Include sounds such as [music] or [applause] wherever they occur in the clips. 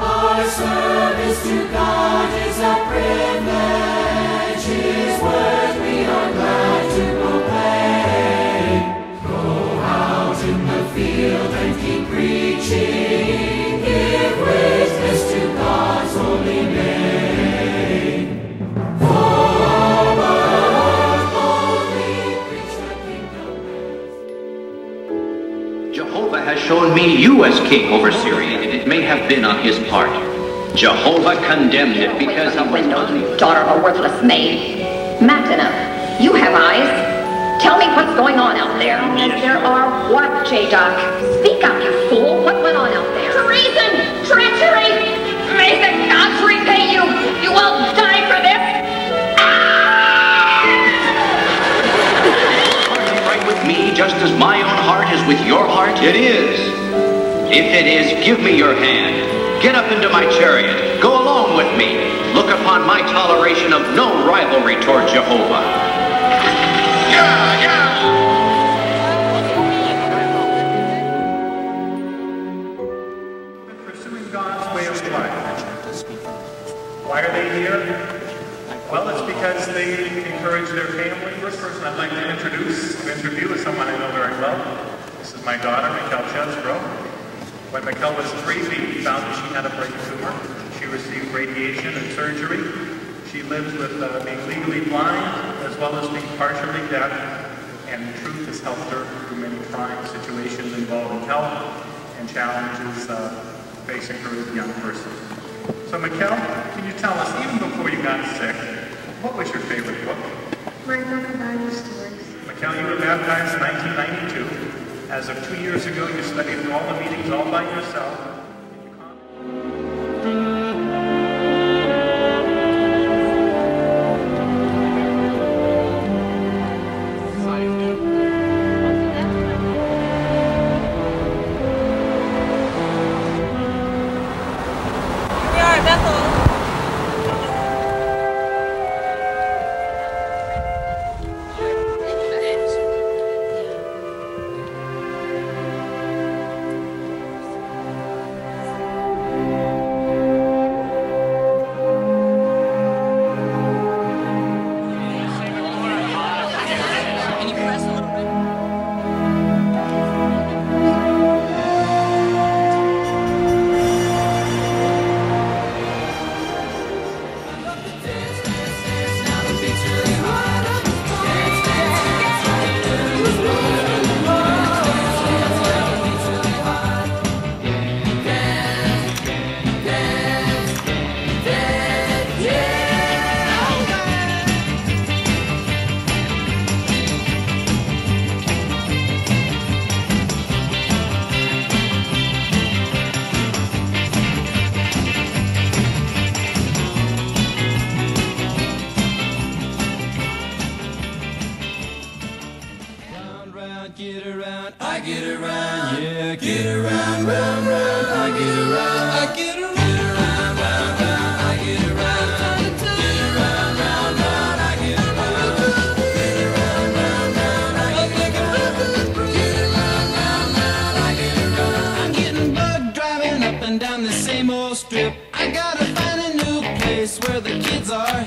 Our service to God is a privilege. Jehovah has shown me you as king over Syria, and it may have been on his part. Jehovah condemned it because From he the was window, daughter of a worthless maid. Matina, you have eyes. Tell me what's going on out there. Yes. There are what, J-Doc? Speak up, you fool. What went on out there? Treason! Treachery! May the gods repay you! You will die with me, just as my own heart is with your heart? It is. If it is, give me your hand. Get up into my chariot. Go along with me. Look upon my toleration of no rivalry toward Jehovah. Yeah, yeah. pursuing God's way of life. Why are they here? Well, it's because they encourage their family. First person I'd like to introduce, interview is someone I know very well. This is my daughter, Mikkel Chesbrough. When Mikkel was three, we found that she had a brain tumor. She received radiation and surgery. She lives with uh, being legally blind as well as being partially deaf, and truth has helped her through many trying situations involving health and challenges uh, facing her as a young person. So, Mikkel, can you tell us, even before you got sick, what was your favorite of Bible stories. Mikkel, you were baptized in 1992. As of two years ago, you studied all the meetings all by yourself. Strip. I gotta find a new place where the kids are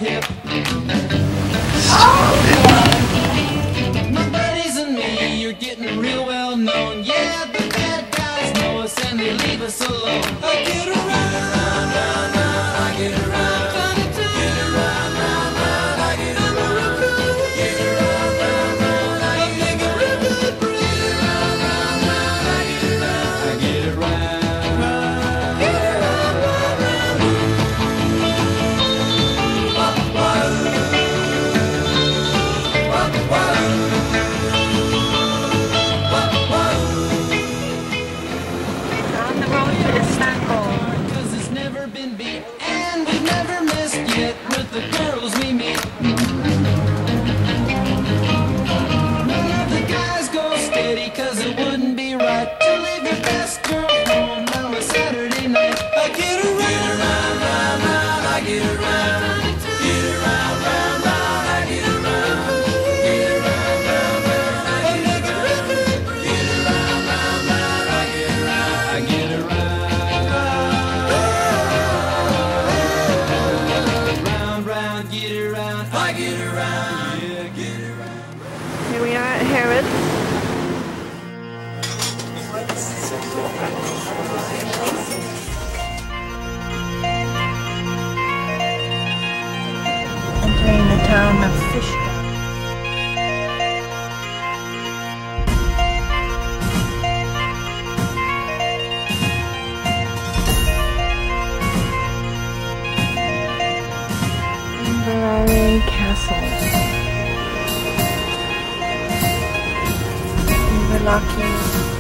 lucky.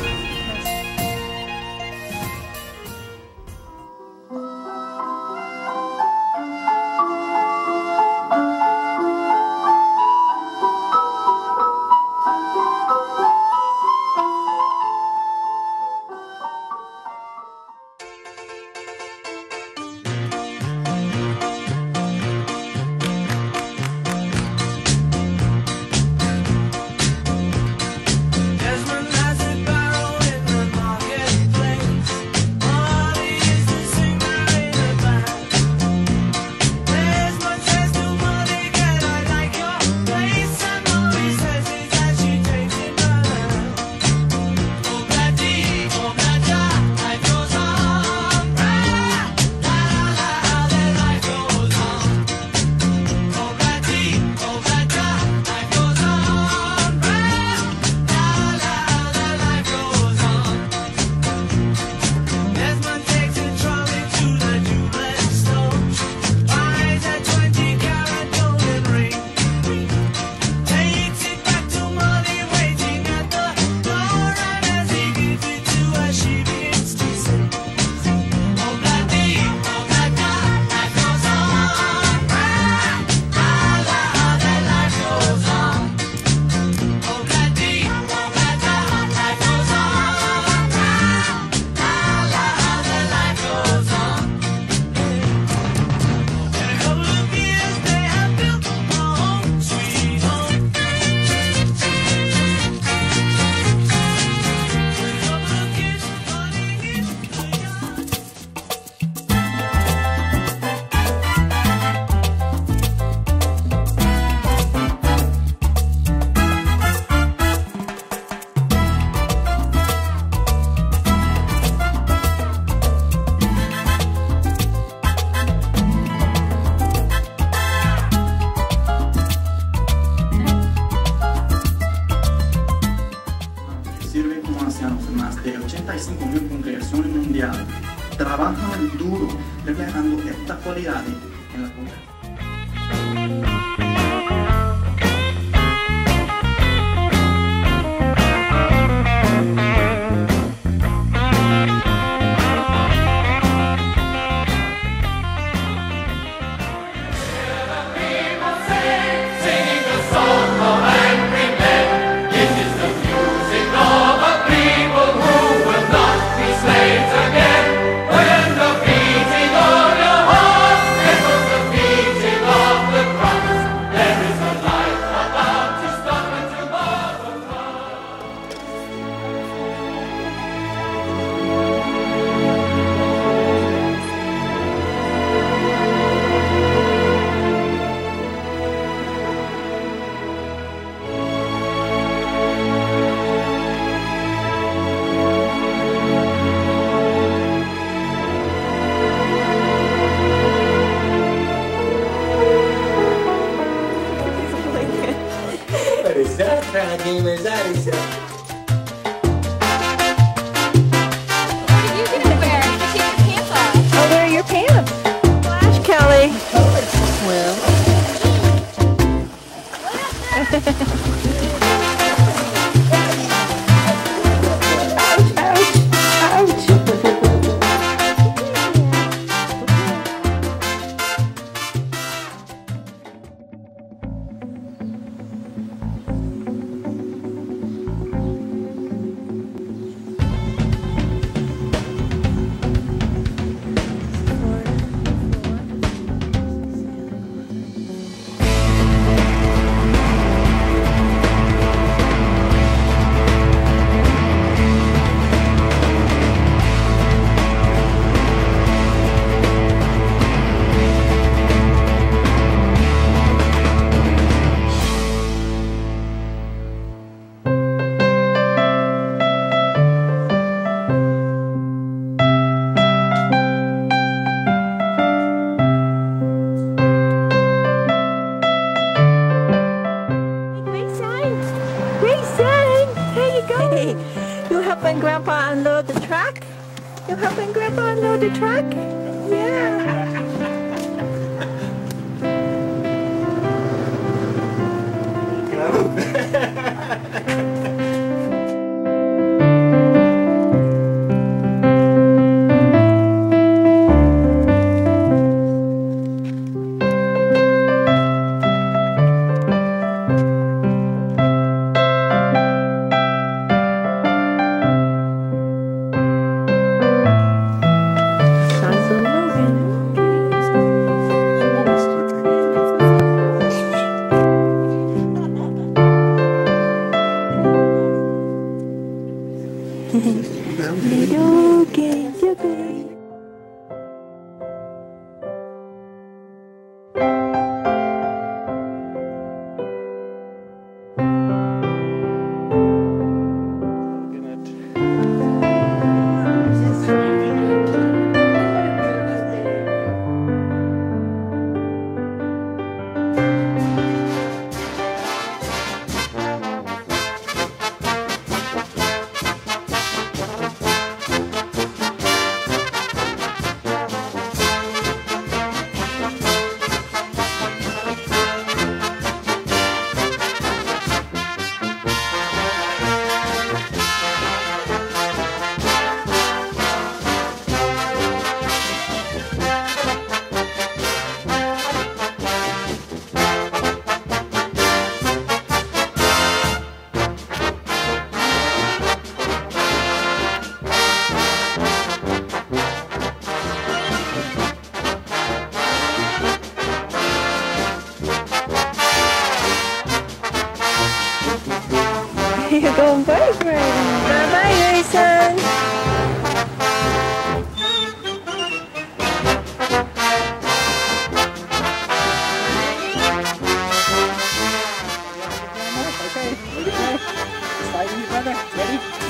85 mil congregaciones mundiales trabajan duro reflejando estas cualidades en la congregación. ハハハハ! Helping Grandpa unload the truck? Yeah. Sons [laughs] Slide in your brother. Ready?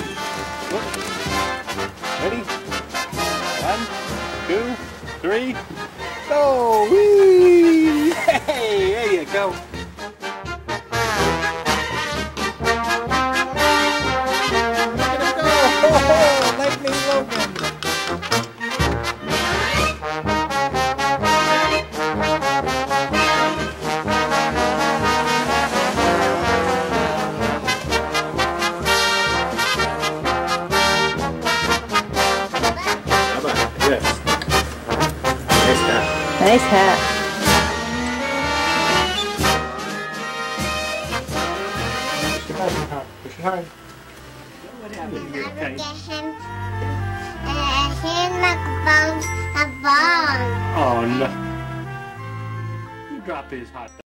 Nice hat. Push it hard, Pop. Push it hard. Okay. Uh, here's my phone, a phone. Oh no. You dropped his hot dog.